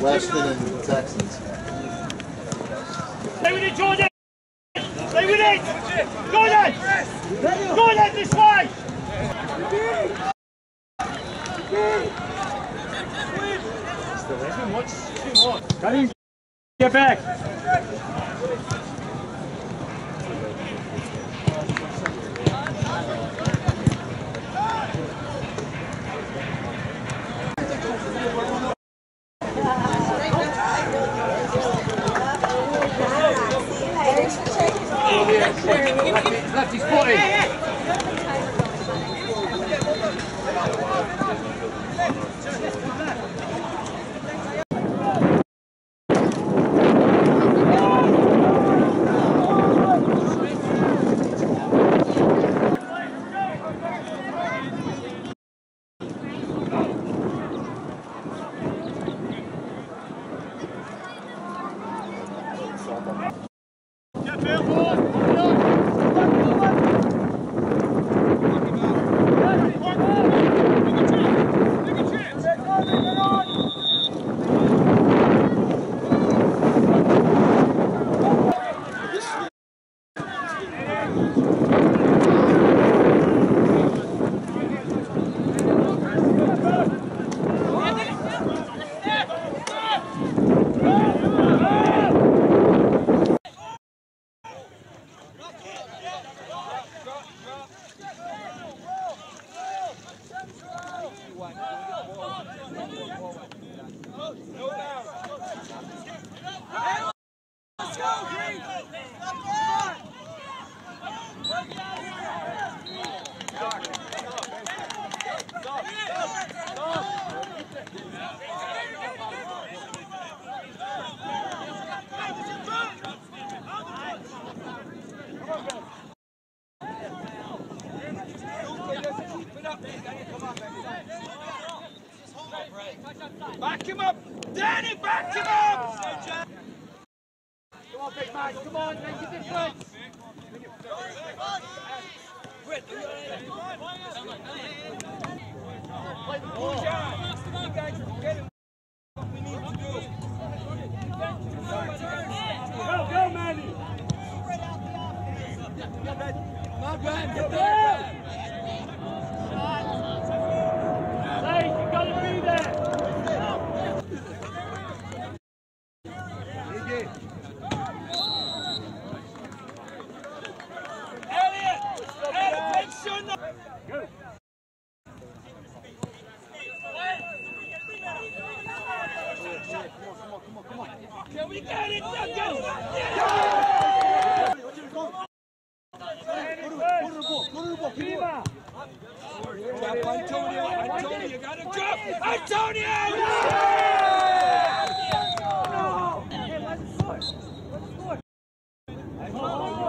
Weston and Texans. Stay with it, Jordan! Stay with it! Jordan! Jordan, this way! Get back! ragazzi, fuori! Hey, Lefty's footy! Back him up! Danny, back him up! Come on, big man, come on, make a difference! Go, go, Manny! Hey, We got it, Antonio, Antonio, got to drop! Antonio! No! Let's score! Let's score! Antonio!